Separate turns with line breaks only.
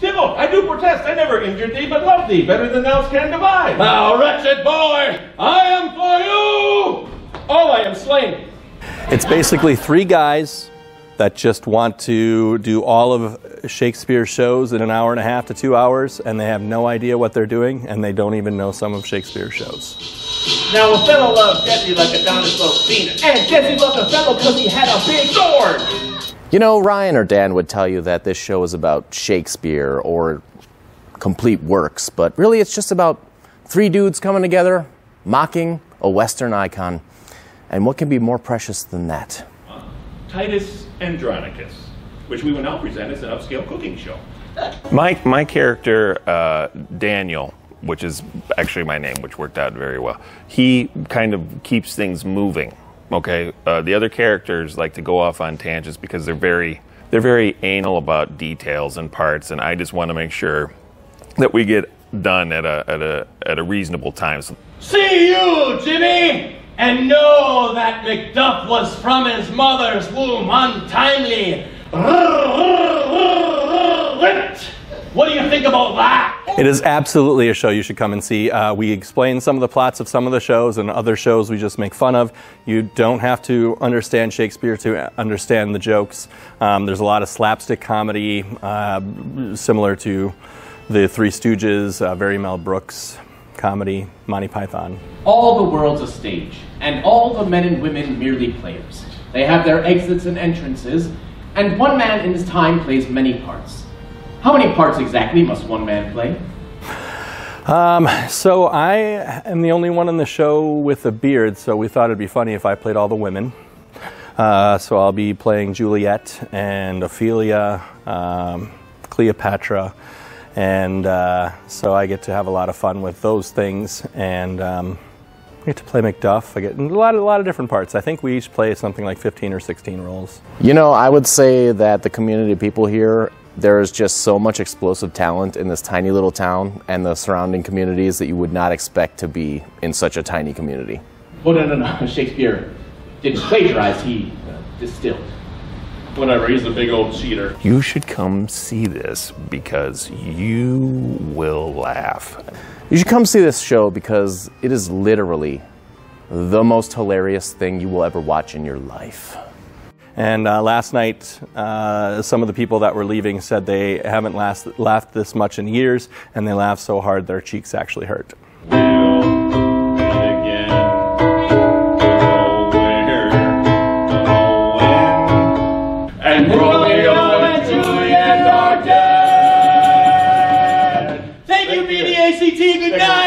Tybalt, I do protest. I never injured thee, but loved thee better than thou can divide.
Thou wretched boy, I am for you! Oh, I am slain.
It's basically three guys that just want to do all of Shakespeare's shows in an hour and a half to two hours, and they have no idea what they're doing, and they don't even know some of Shakespeare's shows.
Now a Othello loved Jesse like a dinosaur Venus, and Jesse loved Othello because he had a big sword.
You know, Ryan or Dan would tell you that this show is about Shakespeare or complete works, but really it's just about three dudes coming together, mocking a Western icon. And what can be more precious than that?
Titus Andronicus, which we will now present as an upscale cooking show.
My, my character, uh, Daniel, which is actually my name, which worked out very well, he kind of keeps things moving. Okay, uh, the other characters like to go off on tangents because they're very they're very anal about details and parts, and I just want to make sure that we get done at a at a at a reasonable time.
See you, Jimmy, and know that Macduff was from his mother's womb untimely. What do you think about that?
It is absolutely a show you should come and see. Uh, we explain some of the plots of some of the shows, and other shows we just make fun of. You don't have to understand Shakespeare to understand the jokes. Um, there's a lot of slapstick comedy, uh, similar to the Three Stooges, uh, very Mel Brooks comedy, Monty Python.
All the world's a stage, and all the men and women merely players. They have their exits and entrances, and one man in his time plays many parts. How many parts exactly must one man play?
Um, so I am the only one on the show with a beard, so we thought it'd be funny if I played all the women. Uh, so I'll be playing Juliet and Ophelia, um, Cleopatra, and uh, so I get to have a lot of fun with those things. And um, I get to play Macduff. I get a lot, a lot of different parts. I think we each play something like 15 or 16 roles.
You know, I would say that the community of people here, there is just so much explosive talent in this tiny little town and the surrounding communities that you would not expect to be in such a tiny community.
Oh, no, no, no. Shakespeare didn't plagiarize, he uh, distilled.
Whatever, he's a big old cheater.
you should come see this because you will laugh.
You should come see this show because it is literally the most hilarious thing you will ever watch in your life.
And uh, last night, uh, some of the people that were leaving said they haven't last, laughed this much in years, and they laughed so hard their cheeks actually hurt.
We'll meet again. Nowhere, no when. And Romeo and Juliet are dead.
Thank you, BDACT. Good night.